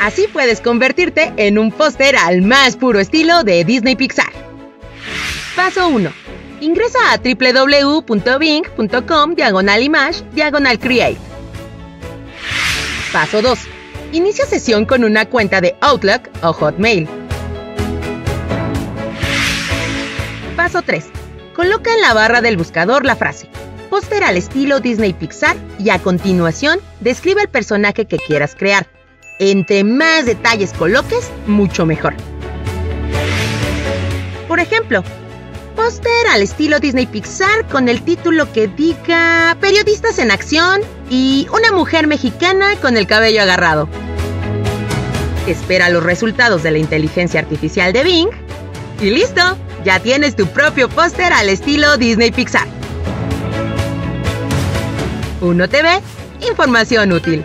Así puedes convertirte en un póster al más puro estilo de Disney Pixar. Paso 1. Ingresa a www.bing.com diagonal image diagonal create. Paso 2. Inicia sesión con una cuenta de Outlook o Hotmail. Paso 3. Coloca en la barra del buscador la frase póster al estilo Disney Pixar y a continuación describe el personaje que quieras crear. Entre más detalles coloques, mucho mejor. Por ejemplo, póster al estilo Disney Pixar con el título que diga Periodistas en acción y una mujer mexicana con el cabello agarrado. Espera los resultados de la inteligencia artificial de Bing y listo, ya tienes tu propio póster al estilo Disney Pixar. Uno TV, información útil.